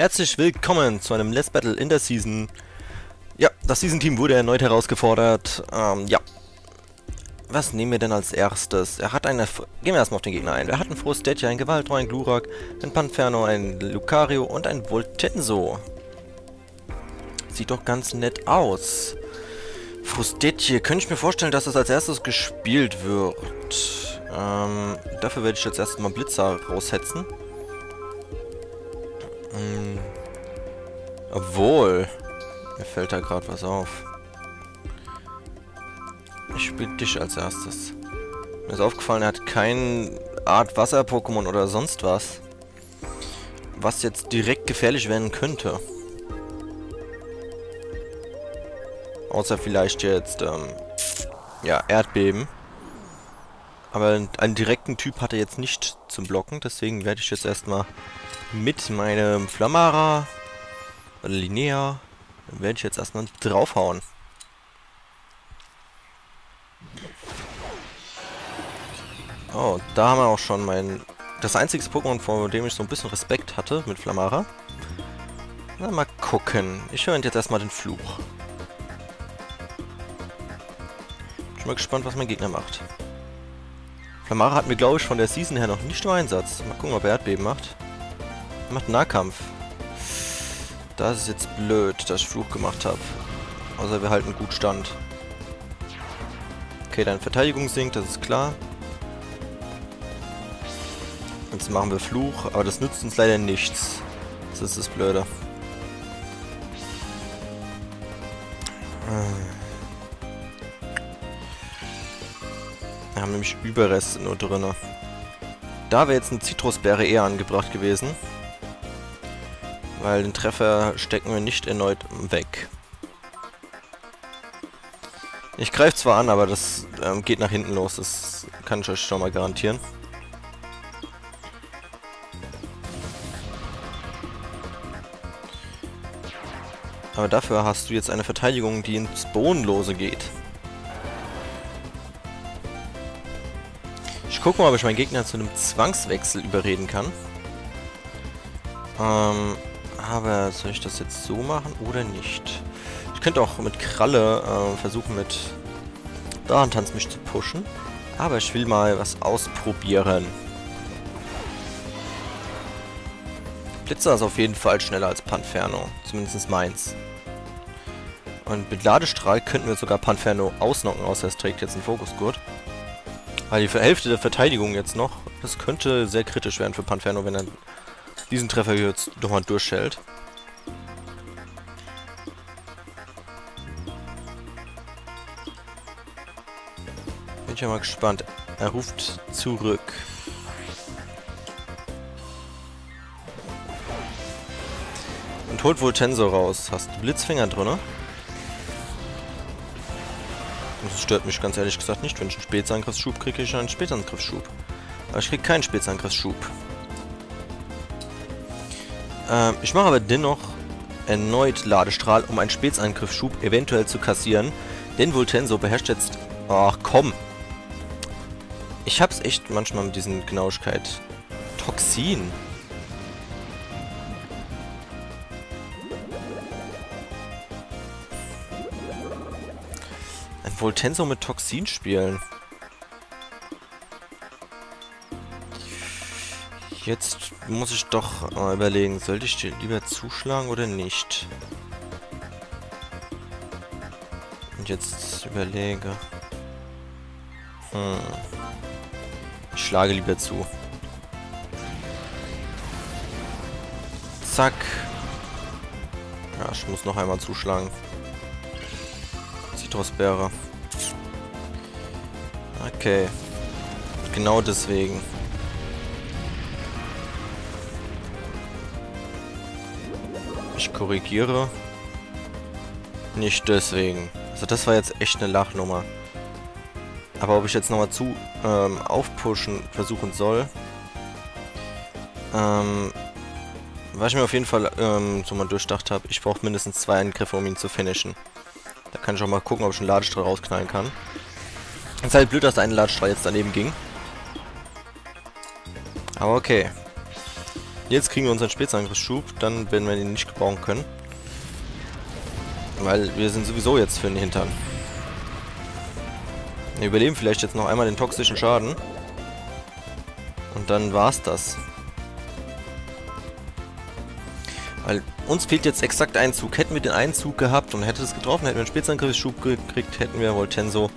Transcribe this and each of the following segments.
Herzlich willkommen zu einem Let's Battle in der Season. Ja, das Season-Team wurde erneut herausgefordert. Ähm, ja. Was nehmen wir denn als erstes? Er hat eine... Gehen wir erstmal auf den Gegner ein. Er hat einen Frostetja, einen Gewaltro, einen Glurak, einen Panferno, einen Lucario und einen Voltenso. Sieht doch ganz nett aus. Frustetje. Könnte ich mir vorstellen, dass das als erstes gespielt wird. Ähm, dafür werde ich jetzt erstmal Blitzer raussetzen. Hm. Obwohl. Mir fällt da gerade was auf. Ich spiele dich als erstes. Mir ist aufgefallen, er hat keine Art Wasser-Pokémon oder sonst was. Was jetzt direkt gefährlich werden könnte. Außer vielleicht jetzt, ähm, ja, Erdbeben. Aber einen direkten Typ hat er jetzt nicht zum Blocken, deswegen werde ich jetzt erstmal mit meinem Flammara oder Linnea werde ich jetzt erstmal draufhauen. Oh, da haben wir auch schon mein... Das einzige Pokémon, vor dem ich so ein bisschen Respekt hatte mit Flammara. Na, mal gucken. Ich höre jetzt erstmal den Fluch. Bin mal gespannt, was mein Gegner macht. Flammara hat mir, glaube ich, von der Season her noch nicht im Einsatz. Mal gucken, ob er Erdbeben macht. Er macht Nahkampf. Das ist jetzt blöd, dass ich Fluch gemacht habe. Außer wir halten gut stand. Okay, deine Verteidigung sinkt, das ist klar. Jetzt machen wir Fluch, aber das nützt uns leider nichts. Das ist das Blöde. Wir haben nämlich Überreste nur drin. Da wäre jetzt eine Zitrusbeere eher angebracht gewesen. Weil den Treffer stecken wir nicht erneut weg. Ich greife zwar an, aber das ähm, geht nach hinten los. Das kann ich euch schon mal garantieren. Aber dafür hast du jetzt eine Verteidigung, die ins Bodenlose geht. Ich gucke mal, ob ich meinen Gegner zu einem Zwangswechsel überreden kann. Ähm, aber soll ich das jetzt so machen oder nicht? Ich könnte auch mit Kralle äh, versuchen, mit Darantanz mich zu pushen. Aber ich will mal was ausprobieren. Blitzer ist auf jeden Fall schneller als Panferno. Zumindest meins. Und mit Ladestrahl könnten wir sogar Panferno ausnocken, außer es trägt jetzt einen Fokusgurt. Weil die Hälfte der Verteidigung jetzt noch, das könnte sehr kritisch werden für Panferno, wenn er diesen Treffer jetzt nochmal durchschellt. Bin ich ja mal gespannt. Er ruft zurück. Und holt wohl Tensor raus. Hast du Blitzfinger drin? Das stört mich ganz ehrlich gesagt nicht. Wenn ich einen Spätsangriffsschub kriege, kriege ich einen Spätsangriffsschub. Aber ich kriege keinen Spätsangriffsschub. Ähm, ich mache aber dennoch erneut Ladestrahl, um einen Spätsangriffsschub eventuell zu kassieren. Denn Voltenso beherrscht jetzt... Ach, komm. Ich hab's echt manchmal mit diesen Genauigkeit. Toxin. Ein Voltenso mit Toxin spielen. Jetzt muss ich doch mal überlegen, sollte ich dir lieber zuschlagen oder nicht? Und jetzt überlege. Hm. Ich schlage lieber zu. Zack. Ja, ich muss noch einmal zuschlagen. Zitrusbeere. Okay. Genau deswegen. Ich korrigiere. Nicht deswegen. Also das war jetzt echt eine Lachnummer. Aber ob ich jetzt nochmal zu ähm, aufpushen versuchen soll, ähm, was ich mir auf jeden Fall ähm, so mal durchdacht habe, ich brauche mindestens zwei Angriffe, um ihn zu finishen. Da kann ich auch mal gucken, ob ich einen Ladestrahl rausknallen kann. Es ist halt blöd, dass ein Ladestrahl jetzt daneben ging. Aber okay. Jetzt kriegen wir unseren Spitzangriffsschub, dann werden wir ihn nicht gebrauchen können. Weil wir sind sowieso jetzt für den Hintern. Wir überleben vielleicht jetzt noch einmal den toxischen Schaden. Und dann war's das. Weil uns fehlt jetzt exakt ein Zug. Hätten wir den einen Zug gehabt und hätte es getroffen, hätten wir einen Spitzangriffsschub gekriegt, hätten wir Voltenso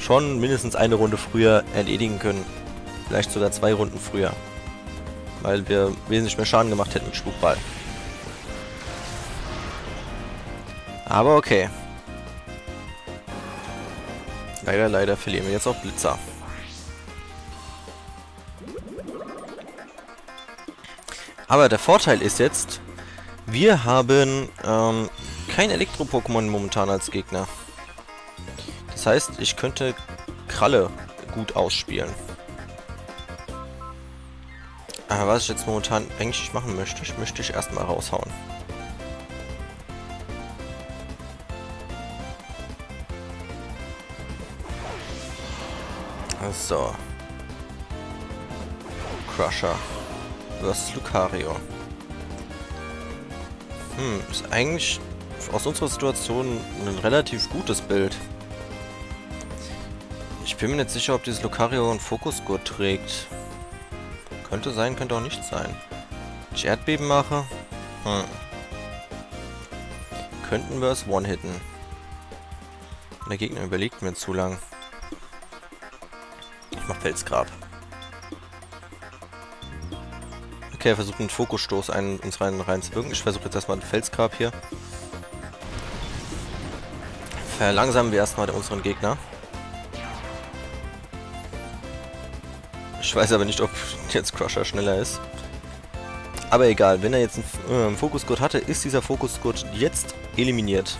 schon mindestens eine Runde früher erledigen können. Vielleicht sogar zwei Runden früher. Weil wir wesentlich mehr Schaden gemacht hätten mit Spukball. Aber okay. Leider, leider verlieren wir jetzt auch Blitzer. Aber der Vorteil ist jetzt, wir haben ähm, kein Elektro-Pokémon momentan als Gegner. Das heißt, ich könnte Kralle gut ausspielen. Aber was ich jetzt momentan eigentlich machen möchte, ich möchte ich erstmal raushauen. So. Crusher versus Lucario. Hm, ist eigentlich aus unserer Situation ein relativ gutes Bild. Ich bin mir nicht sicher, ob dieses Lucario einen Fokusgurt trägt. Könnte sein, könnte auch nicht sein. Ich Erdbeben mache? Hm. Könnten wir es one-hitten. Der Gegner überlegt mir zu lang. Ich mach Felsgrab. Okay, er versucht einen Fokusstoß einen, uns rein, reinzuwirken. Ich versuche jetzt erstmal einen Felsgrab hier. Verlangsamen wir erstmal unseren Gegner. Ich weiß aber nicht, ob jetzt Crusher schneller ist. Aber egal, wenn er jetzt einen äh, Fokusgurt hatte, ist dieser Fokusgurt jetzt eliminiert.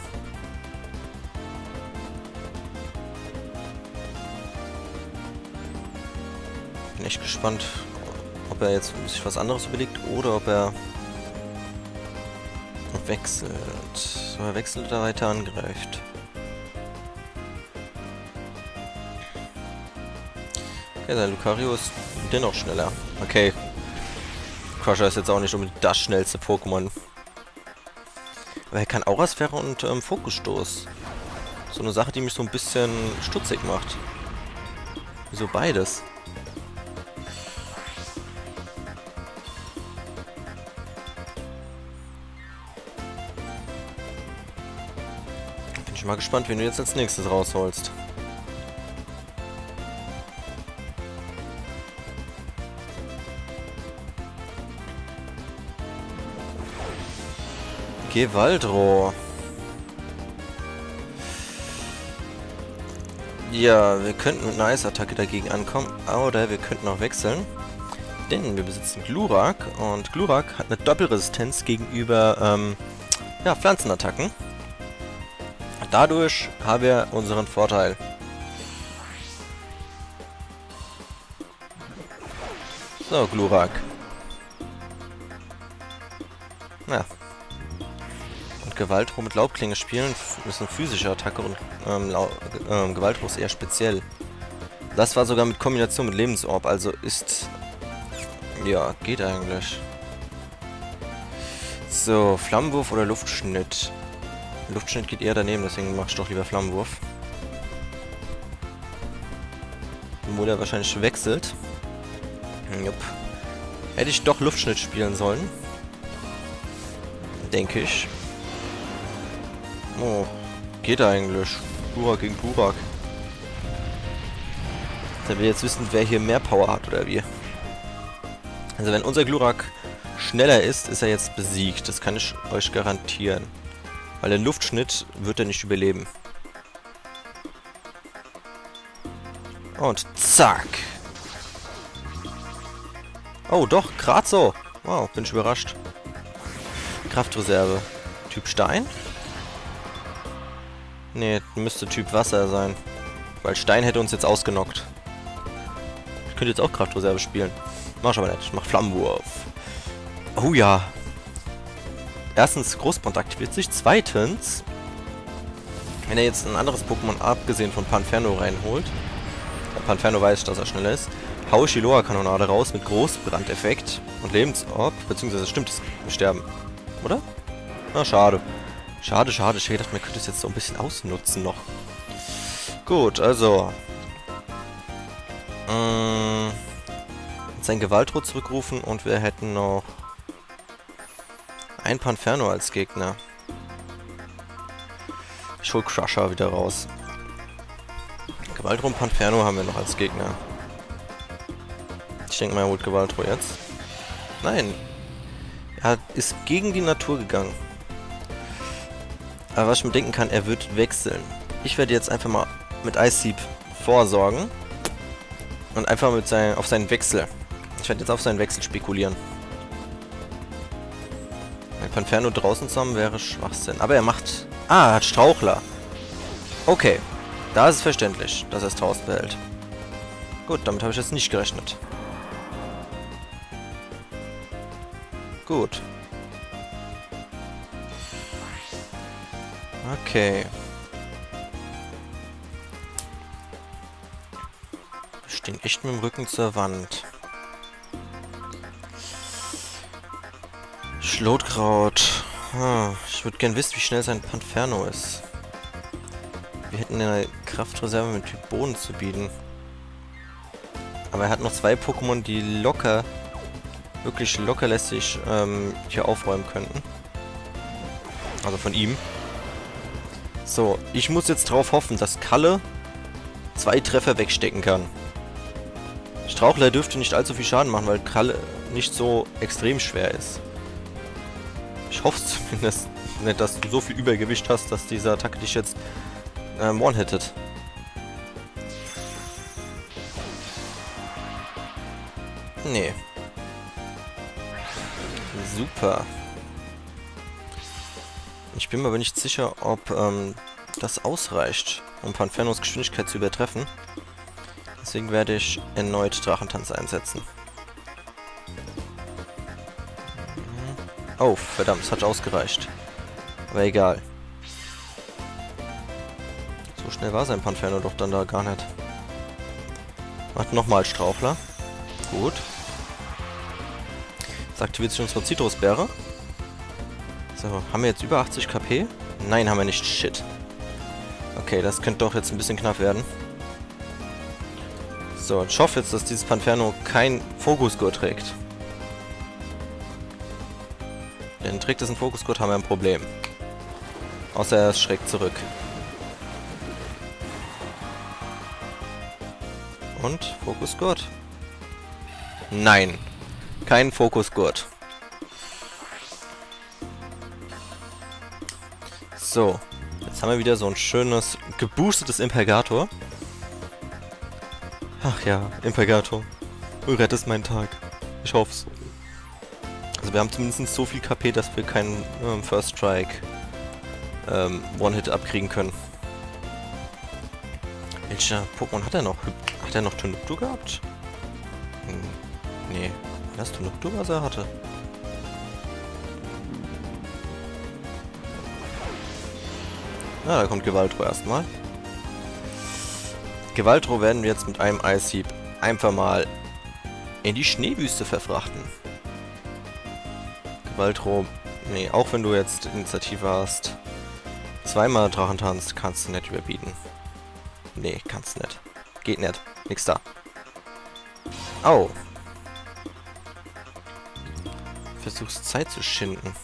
Bin echt gespannt, ob er jetzt sich was anderes überlegt oder ob er wechselt. Ob er wechselt oder weiter angreift. Okay, sein Lucario ist dennoch schneller. Okay. Crusher ist jetzt auch nicht unbedingt das schnellste Pokémon. Aber er kann Aurasphäre und ähm, Fokusstoß. So eine Sache, die mich so ein bisschen stutzig macht. Wieso beides? Bin ich mal gespannt, wen du jetzt als nächstes rausholst. Gewaldrohr. Ja, wir könnten mit einer Eisattacke dagegen ankommen, oder wir könnten auch wechseln. Denn wir besitzen Glurak und Glurak hat eine Doppelresistenz gegenüber ähm, ja, Pflanzenattacken. Dadurch haben wir unseren Vorteil. So, Glurak. Gewaltro mit Laubklinge spielen, ist eine physische Attacke und ähm, ähm, Gewaltro ist eher speziell. Das war sogar mit Kombination mit Lebensorb, also ist... Ja, geht eigentlich. So, Flammenwurf oder Luftschnitt? Luftschnitt geht eher daneben, deswegen mache ich doch lieber Flammenwurf. Obwohl er wahrscheinlich wechselt. Jupp. Hätte ich doch Luftschnitt spielen sollen. Denke ich. Oh, geht eigentlich. Glurak gegen Glurak. Der will jetzt wissen, wer hier mehr Power hat oder wie. Also wenn unser Glurak schneller ist, ist er jetzt besiegt. Das kann ich euch garantieren. Weil den Luftschnitt wird er nicht überleben. Und zack. Oh, doch, gerade so. Wow, bin ich überrascht. Kraftreserve. Typ Stein? Nee, müsste Typ Wasser sein. Weil Stein hätte uns jetzt ausgenockt. Ich könnte jetzt auch Kraftreserve spielen. Mach ich aber nicht. Ich mach Flammenwurf. Oh ja. Erstens, Großbond aktiviert sich. Zweitens, wenn er jetzt ein anderes Pokémon abgesehen von Panferno reinholt, Panferno weiß, dass er schneller ist, hau ich die Loa-Kanonade raus mit Großbrandeffekt. Und Lebensorb, beziehungsweise stimmt, wir sterben. Oder? Na, schade. Schade, schade. Ich hätte gedacht, man könnte es jetzt so ein bisschen ausnutzen noch. Gut, also. Ähm, sein Gewaltrot zurückrufen und wir hätten noch ein Panferno als Gegner. Ich hol Crusher wieder raus. Gewaltro und Panferno haben wir noch als Gegner. Ich denke mal, er holt Gewaltro jetzt. Nein. Er ist gegen die Natur gegangen. Aber was ich mir denken kann, er wird wechseln. Ich werde jetzt einfach mal mit Seep vorsorgen. Und einfach mit sein, auf seinen Wechsel. Ich werde jetzt auf seinen Wechsel spekulieren. Ein Panferno draußen zu haben wäre Schwachsinn. Aber er macht... Ah, er hat Strauchler. Okay. Da ist es verständlich, dass er es draußen behält. Gut, damit habe ich jetzt nicht gerechnet. Gut. Okay. Wir stehen echt mit dem Rücken zur Wand. Schlotkraut. Hm, ich würde gern wissen, wie schnell sein Panferno ist. Wir hätten eine Kraftreserve mit Typ Boden zu bieten. Aber er hat noch zwei Pokémon, die locker, wirklich lockerlässig ähm, hier aufräumen könnten. Also von ihm. So, ich muss jetzt darauf hoffen, dass Kalle zwei Treffer wegstecken kann. Strauchler dürfte nicht allzu viel Schaden machen, weil Kalle nicht so extrem schwer ist. Ich hoffe zumindest nicht, dass du so viel Übergewicht hast, dass diese Attacke dich jetzt ähm, one-hittet. Nee. Super. Ich bin mir aber nicht sicher, ob ähm, das ausreicht, um Panfernos Geschwindigkeit zu übertreffen. Deswegen werde ich erneut Drachentanz einsetzen. Oh, verdammt, es hat ausgereicht. Aber egal. So schnell war sein Panferno doch dann da gar nicht. Macht nochmal Strauchler. Gut. Jetzt aktiviert sich unsere Zitrusbeere. So, haben wir jetzt über 80 KP? Nein, haben wir nicht. Shit. Okay, das könnte doch jetzt ein bisschen knapp werden. So, ich hoffe jetzt, dass dieses Panferno kein Fokusgurt trägt. Denn trägt es einen Fokusgurt, haben wir ein Problem. Außer er schreckt zurück. Und? Fokusgurt? Nein. Kein Fokusgurt. So. Jetzt haben wir wieder so ein schönes, geboostetes Impergator. Ach ja, Impergator. Du rettest meinen Tag. Ich hoff's. Also wir haben zumindest so viel KP, dass wir keinen ähm, First Strike ähm, One-Hit abkriegen können. Welcher Pokémon hat er noch? Hat er noch Tonuktu gehabt? Hm, nee. Das Tonuktu, was er hatte? Na, da kommt Gewaltro erstmal. Gewaltro werden wir jetzt mit einem Eishieb einfach mal in die Schneewüste verfrachten. Waldro, nee, auch wenn du jetzt Initiative hast, zweimal Drachentanz kannst du nicht überbieten. Nee, kannst nicht. Geht nicht. Nix da. Au. Versuchst Zeit zu schinden.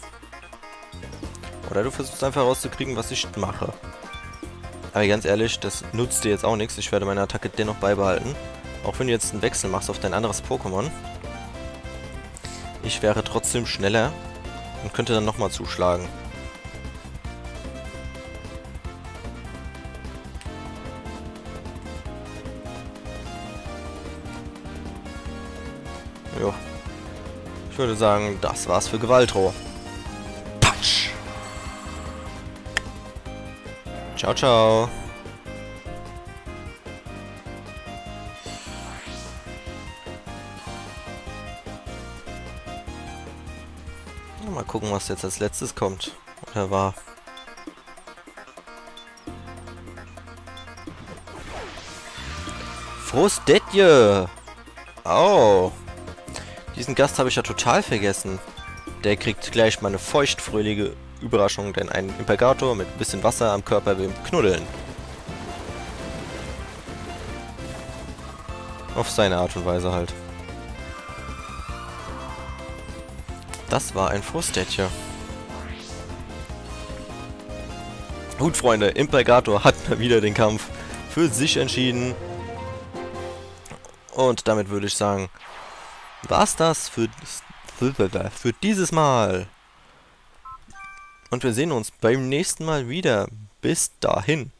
Oder du versuchst einfach rauszukriegen, was ich mache. Aber ganz ehrlich, das nutzt dir jetzt auch nichts. Ich werde meine Attacke dennoch beibehalten. Auch wenn du jetzt einen Wechsel machst auf dein anderes Pokémon. Ich wäre trotzdem schneller und könnte dann nochmal zuschlagen. Jo. Ich würde sagen, das war's für Gewaltro. Ciao, ciao. Mal gucken, was jetzt als letztes kommt. Oder war. Frostetje! Oh. Diesen Gast habe ich ja total vergessen. Der kriegt gleich mal eine feuchtfröhliche Überraschung, denn ein Impergator mit ein bisschen Wasser am Körper will knuddeln. Auf seine Art und Weise halt. Das war ein Frustetje. Gut, Freunde, Impergator hat mal wieder den Kampf für sich entschieden. Und damit würde ich sagen, war's das für, für dieses Mal. Und wir sehen uns beim nächsten Mal wieder. Bis dahin.